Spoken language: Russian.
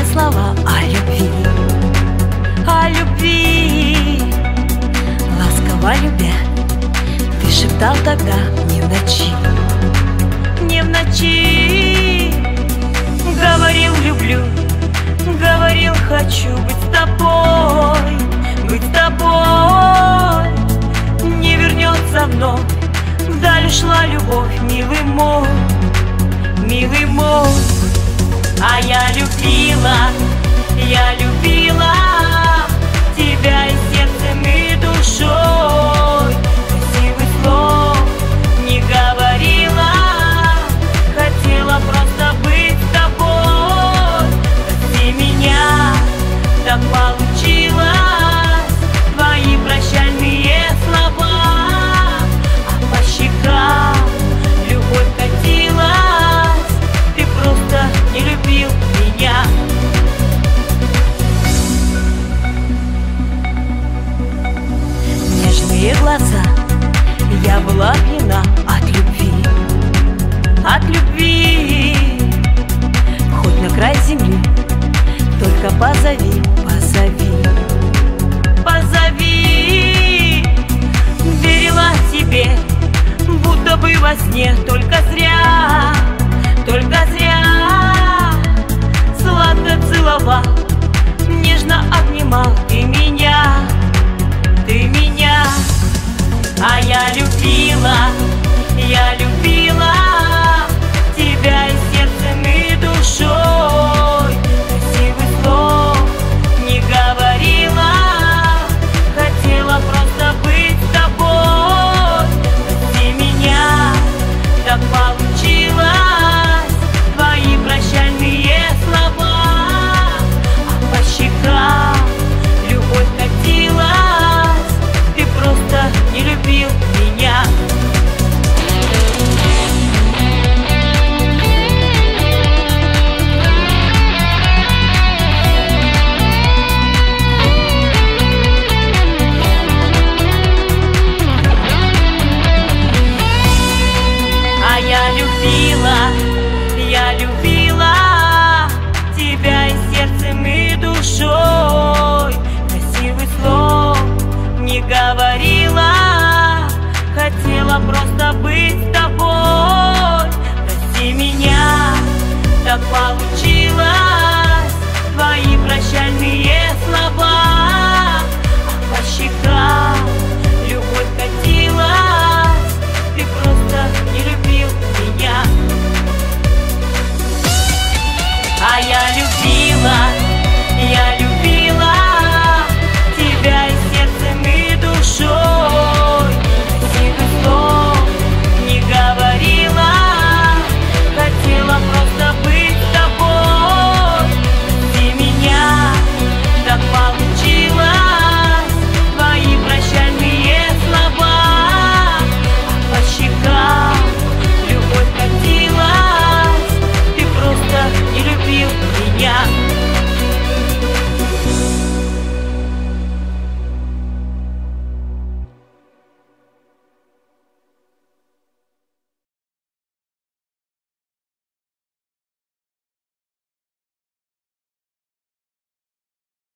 тебе слова о любви, о любви. Ласково любя, ты шептал тогда не в ночи, не в ночи. Говорил люблю, говорил хочу быть с тобой, быть с тобой. Не вернется вновь, вдаль шла любовь, милый мой, милый мой. А я любила, я любила